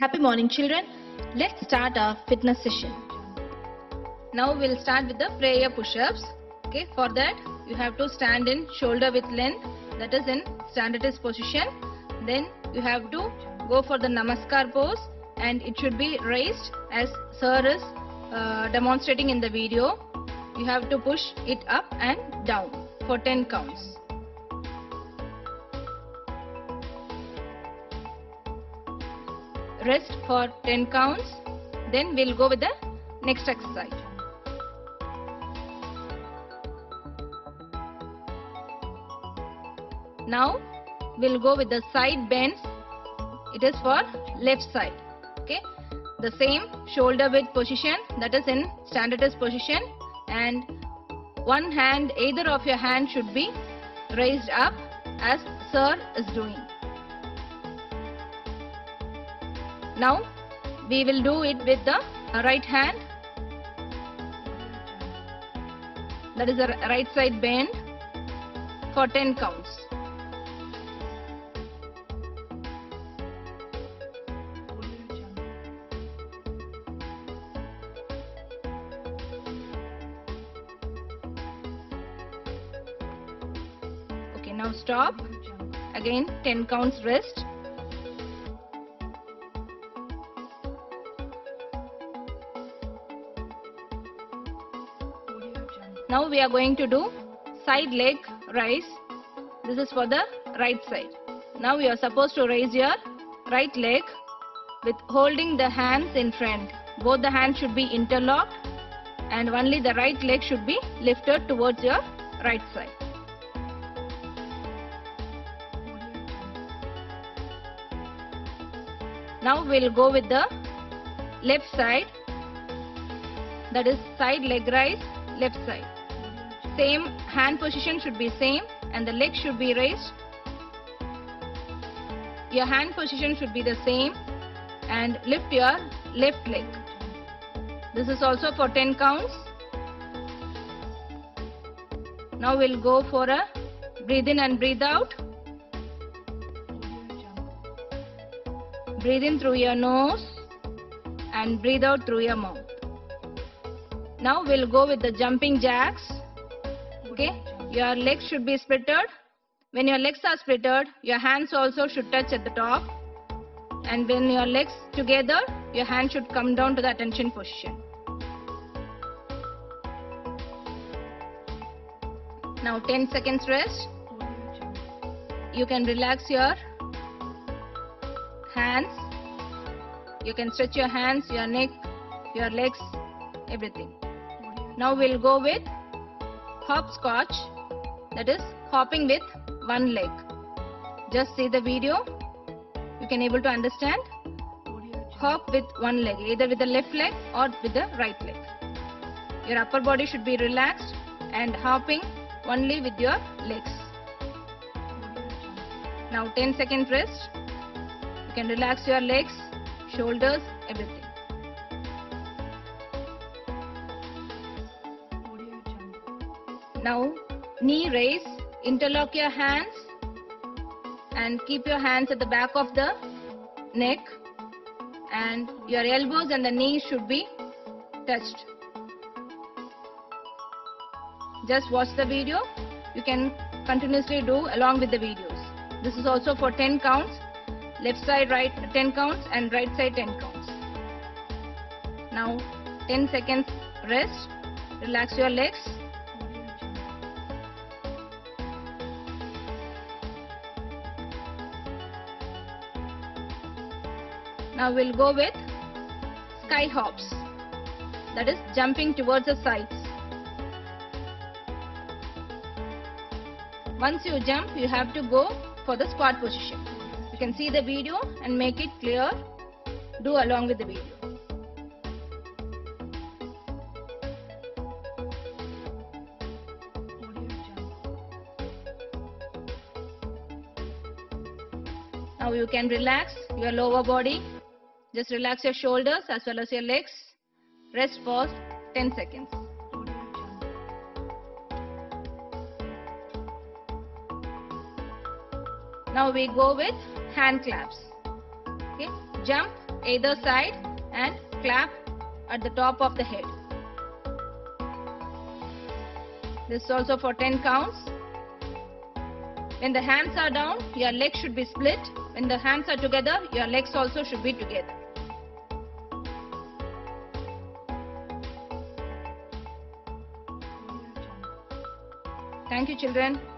Happy morning, children. Let's start our fitness session. Now we'll start with the prayer push-ups. Okay, for that you have to stand in shoulder width length, that is in standardized position. Then you have to go for the namaskar pose, and it should be raised as sir is uh, demonstrating in the video. You have to push it up and down for 10 counts. Rest for 10 counts. Then we'll go with the next exercise. Now we'll go with the side bends. It is for left side okay? The same shoulder width position that is in standardized position. And one hand either of your hand should be raised up as sir is doing Now we will do it with the right hand. That is the right side bend for 10 counts. Okay, now stop. Again 10 counts rest. Now we are going to do side leg rise. This is for the right side. Now you are supposed to raise your right leg with holding the hands in front. Both the hands should be interlocked and only the right leg should be lifted towards your right side. Now we'll go with the left side that is side leg rise left side same hand position should be same and the leg should be raised. Your hand position should be the same and lift your left leg. This is also for 10 counts. Now we'll go for a breathe in and breathe out. Breathe in through your nose and breathe out through your mouth. Now we'll go with the jumping jacks okay? Your legs should be splitted when your legs are splitted your hands also should touch at the top. And when your legs together your hand should come down to the attention position. Now 10 seconds rest. You can relax your hands. You can stretch your hands your neck your legs everything. Now we'll go with hopscotch that is hopping with one leg. Just see the video. You can able to understand. Hop with one leg either with the left leg or with the right leg. Your upper body should be relaxed and hopping only with your legs. Now 10 second rest. You can relax your legs shoulders everything Now knee raise, interlock your hands and keep your hands at the back of the neck and your elbows and the knees should be touched. Just watch the video. You can continuously do along with the videos. This is also for 10 counts. Left side right 10 counts and right side 10 counts. Now 10 seconds rest. Relax your legs. Now we'll go with ski hops. That is jumping towards the sides. Once you jump, you have to go for the squat position. You can see the video and make it clear. Do along with the video. Now you can relax your lower body. Just relax your shoulders as well as your legs. Rest for 10 seconds. Now we go with hand claps. Okay, jump either side and clap at the top of the head. This is also for 10 counts. When the hands are down, your legs should be split. When the hands are together, your legs also should be together. Thank you, children.